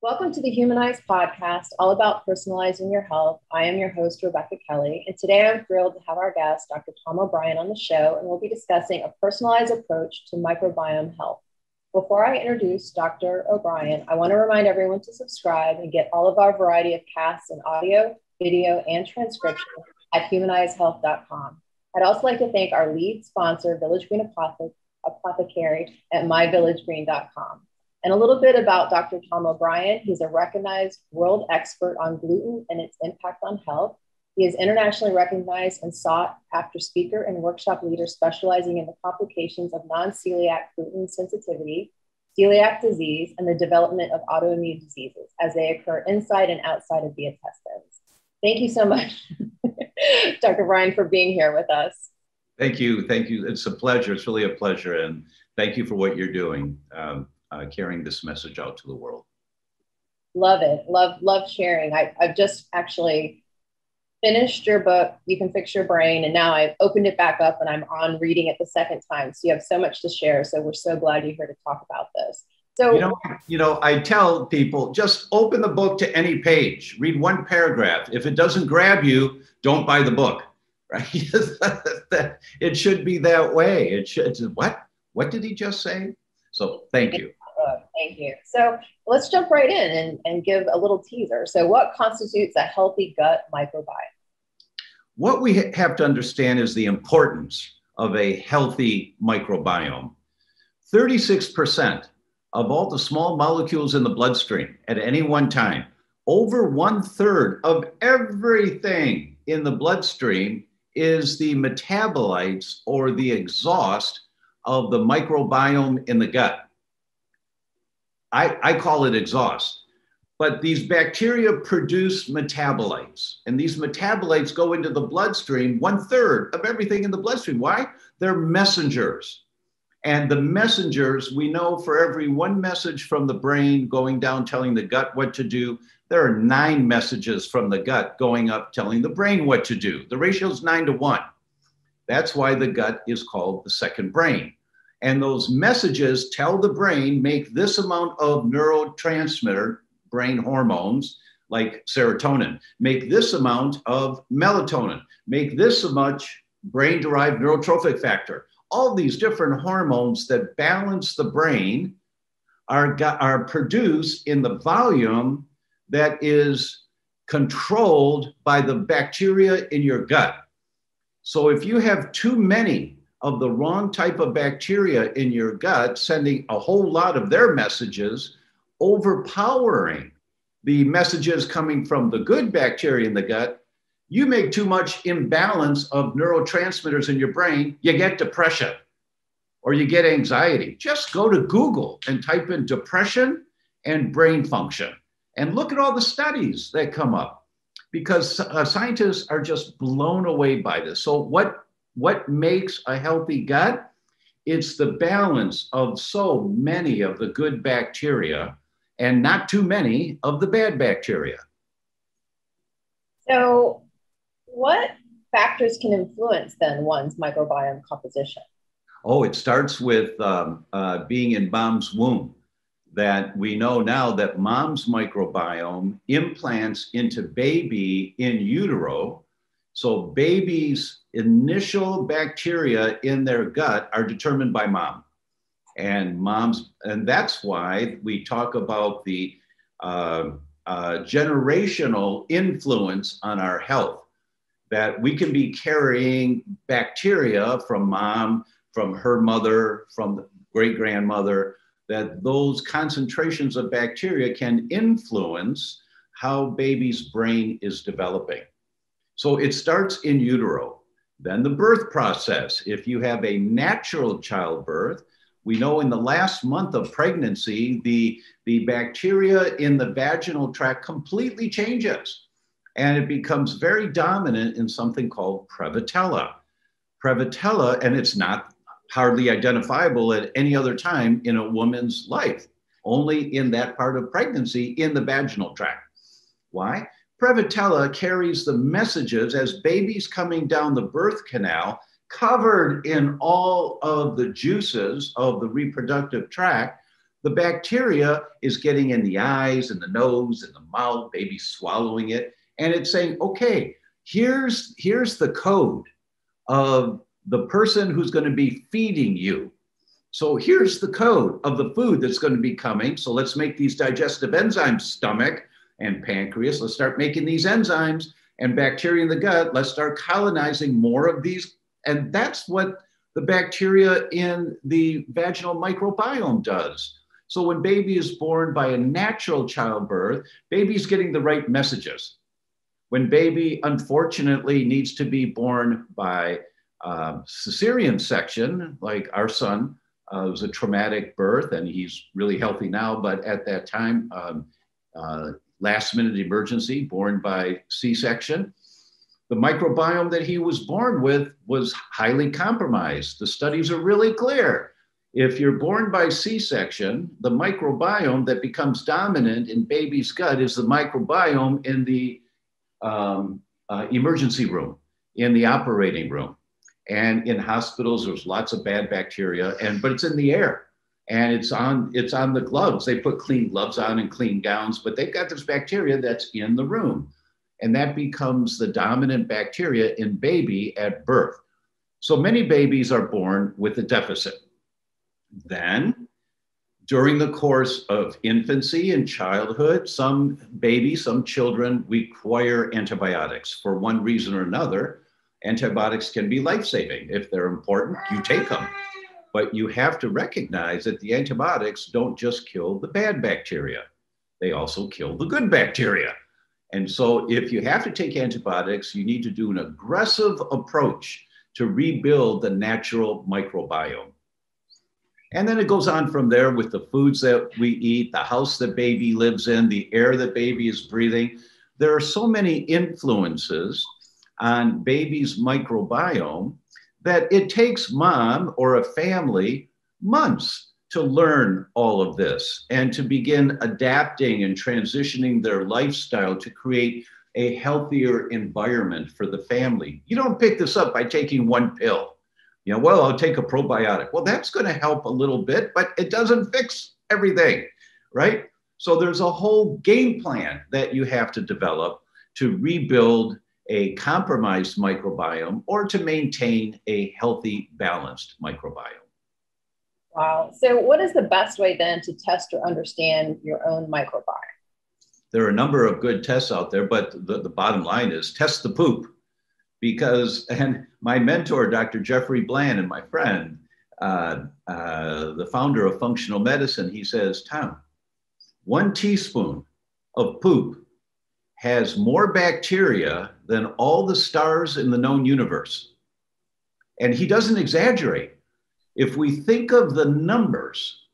Welcome to the Humanized podcast, all about personalizing your health. I am your host, Rebecca Kelly, and today I'm thrilled to have our guest, Dr. Tom O'Bryan, on the show, and we'll be discussing a personalized approach to microbiome health. Before I introduce Dr. O'Bryan, I want to remind everyone to subscribe and get all of our variety of casts in audio, video, and transcription at humanizedhealth.com. I'd also like to thank our lead sponsor, Village Green Apothe- Apothecary at myvillagegreen.com. And a little bit about Dr. Tom O'Bryan. He's a recognized world expert on gluten and its impact on health. He is internationally recognized and sought after speaker and workshop leader specializing in the complications of non celiac gluten sensitivity, celiac disease, and the development of autoimmune diseases as they occur inside and outside of the intestines. Thank you so much, Dr. Bryan, for being here with us. Thank you. Thank you. It's a pleasure. It's really a pleasure. And thank you for what you're doing. Um, uh, carrying this message out to the world. Love it. Love, love sharing. I, I've just actually finished your book, You Can Fix Your Brain, and now I've opened it back up and I'm on reading it the second time. So you have so much to share. So we're so glad you're here to talk about this. So you know, you know, I tell people just open the book to any page, read one paragraph. If it doesn't grab you, don't buy the book. Right? it should be that way. It should. What? What did he just say? So thank you. Thank you. So let's jump right in and, and give a little teaser. So, what constitutes a healthy gut microbiome? What we have to understand is the importance of a healthy microbiome. 36% of all the small molecules in the bloodstream at any one time, over one third of everything in the bloodstream is the metabolites or the exhaust of the microbiome in the gut. I, I call it exhaust. But these bacteria produce metabolites, and these metabolites go into the bloodstream, one third of everything in the bloodstream. Why? They're messengers. And the messengers, we know for every one message from the brain going down telling the gut what to do, there are nine messages from the gut going up telling the brain what to do. The ratio is nine to one. That's why the gut is called the second brain. And those messages tell the brain make this amount of neurotransmitter, brain hormones like serotonin, make this amount of melatonin, make this much brain derived neurotrophic factor. All these different hormones that balance the brain are, are produced in the volume that is controlled by the bacteria in your gut. So if you have too many of the wrong type of bacteria in your gut, sending a whole lot of their messages, overpowering the messages coming from the good bacteria in the gut, you make too much imbalance of neurotransmitters in your brain, you get depression or you get anxiety. Just go to Google and type in depression and brain function and look at all the studies that come up because uh, scientists are just blown away by this. So, what what makes a healthy gut? It's the balance of so many of the good bacteria and not too many of the bad bacteria. So, what factors can influence then one's microbiome composition? Oh, it starts with um, uh, being in mom's womb. That we know now that mom's microbiome implants into baby in utero so babies' initial bacteria in their gut are determined by mom. And moms, and that's why we talk about the uh, uh, generational influence on our health. That we can be carrying bacteria from mom, from her mother, from the great grandmother, that those concentrations of bacteria can influence how baby's brain is developing. So it starts in utero. Then the birth process. If you have a natural childbirth, we know in the last month of pregnancy, the, the bacteria in the vaginal tract completely changes and it becomes very dominant in something called Prevotella. Prevotella, and it's not hardly identifiable at any other time in a woman's life, only in that part of pregnancy in the vaginal tract. Why? Prevotella carries the messages as babies coming down the birth canal, covered in all of the juices of the reproductive tract. The bacteria is getting in the eyes and the nose and the mouth, baby swallowing it, and it's saying, okay, here's, here's the code of the person who's going to be feeding you. So here's the code of the food that's going to be coming. So let's make these digestive enzymes, stomach and pancreas. Let's start making these enzymes and bacteria in the gut. Let's start colonizing more of these. And that's what the bacteria in the vaginal microbiome does. So when baby is born by a natural childbirth, baby's getting the right messages. When baby unfortunately needs to be born by uh, cesarean section, like our son, uh, it was a traumatic birth and he's really healthy now, but at that time, um, uh, last minute emergency, born by C section. The microbiome that he was born with was highly compromised. The studies are really clear. If you're born by C section, the microbiome that becomes dominant in baby's gut is the microbiome in the um, uh, emergency room, in the operating room. And in hospitals, there's lots of bad bacteria, and but it's in the air and it's on it's on the gloves. They put clean gloves on and clean gowns, but they've got this bacteria that's in the room, and that becomes the dominant bacteria in baby at birth. So many babies are born with a deficit. Then, during the course of infancy and childhood, some babies, some children require antibiotics for one reason or another antibiotics can be life saving. If they're important, you take them. But you have to recognize that the antibiotics don't just kill the bad bacteria, they also kill the good bacteria. And so, if you have to take antibiotics, you need to do an aggressive approach to rebuild the natural microbiome. And then it goes on from there with the foods that we eat, the house that baby lives in, the air that baby is breathing. There are so many influences on baby's microbiome that it takes mom or a family months to learn all of this and to begin adapting and transitioning their lifestyle to create a healthier environment for the family. You don't pick this up by taking one pill. You know, well, I'll take a probiotic. Well, that's going to help a little bit, but it doesn't fix everything, right? So there's a whole game plan that you have to develop to rebuild a compromised microbiome or to maintain a healthy, balanced microbiome. Wow. So, what is the best way then to test or understand your own microbiome? There are a number of good tests out there, but the, the bottom line is test the poop. Because, and my mentor, Dr. Jeffrey Bland, and my friend, uh, uh, the founder of functional medicine, he says, Tom, one teaspoon of poop has more bacteria than all the stars in the known universe. And he doesn't exaggerate. If we think of the numbers,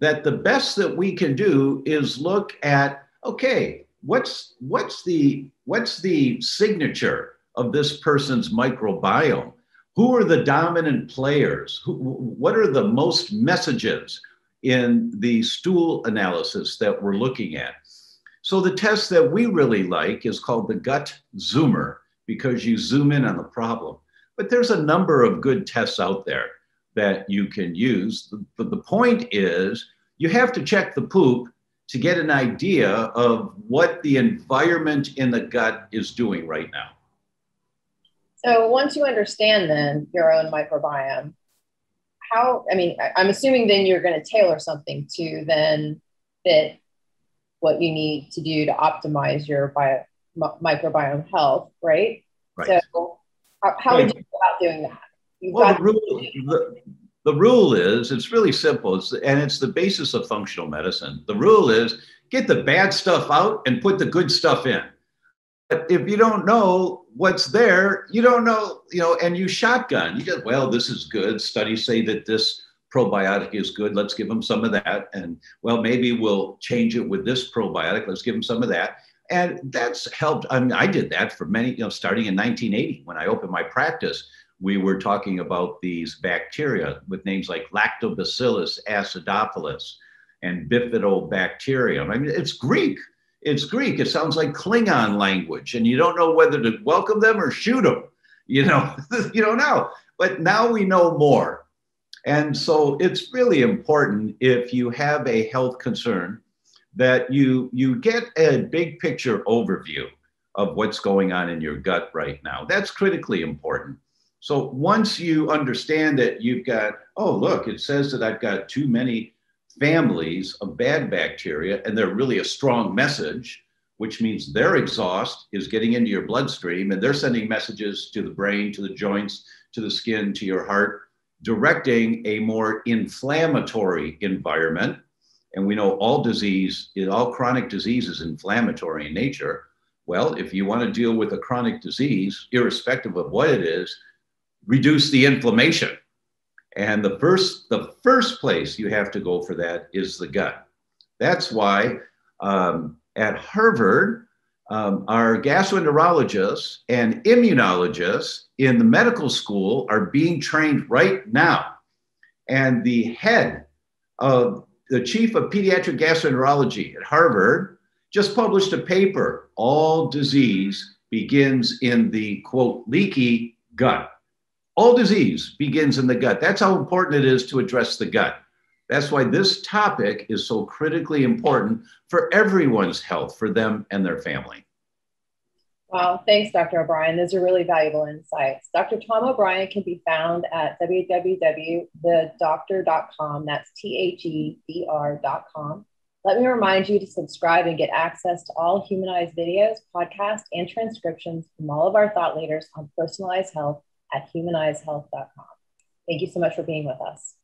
that the best that we can do is look at okay, what's what's the what's the signature of this person's microbiome? Who are the dominant players? Who, what are the most messages in the stool analysis that we're looking at? So the test that we really like is called the gut zoomer because you zoom in on the problem. But there's a number of good tests out there that you can use. But the point is you have to check the poop to get an idea of what the environment in the gut is doing right now. So once you understand then your own microbiome, how, I mean, I'm assuming then you're going to tailor something to then fit what you need to do to optimize your bio, microbiome health, right? right. So, how, how would you go about doing that? You've well, the rule, the, the rule is it's really simple, it's, and it's the basis of functional medicine. The rule is get the bad stuff out and put the good stuff in. But if you don't know what's there, you don't know, you know, and you shotgun. You get, well, this is good. Studies say that this probiotic is good. Let's give them some of that. And well, maybe we'll change it with this probiotic. Let's give them some of that. And that's helped. I mean, I did that for many, you know, starting in 1980 when I opened my practice. We were talking about these bacteria with names like Lactobacillus acidophilus and Bifidobacterium. I mean, it's Greek. It's Greek. It sounds like Klingon language, and you don't know whether to welcome them or shoot them. You know, you don't know. But now we know more And so it's really important if you have a health concern that you you get a big picture overview of what's going on in your gut right now. That's critically important. So once you understand that you've got, oh, look, it says that I've got too many families of bad bacteria, and they're really a strong message, which means their exhaust is getting into your bloodstream and they're sending messages to the brain, to the joints, to the skin, to your heart, directing a more inflammatory environment. And we know all disease, all chronic disease is inflammatory in nature. Well, if you want to deal with a chronic disease, irrespective of what it is, reduce the inflammation. And the first, the first place you have to go for that is the gut. That's why um, at Harvard, um, our gastroenterologists and immunologists in the medical school are being trained right now. And the head of the chief of pediatric gastroenterology at Harvard just published a paper all disease begins in the quote leaky gut. All disease begins in the gut. That's how important it is to address the gut. That's why this topic is so critically important for everyone's health, for them and their family. Wow, thanks, Dr. O'Bryan. Those are really valuable insights. Dr. Tom O'Bryan can be found at www.thedoctor.com. That's T H E D R.com. Let me remind you to subscribe and get access to all humanized videos, podcasts, and transcriptions from all of our thought leaders on personalized health at humanizedhealth.com. Thank you so much for being with us.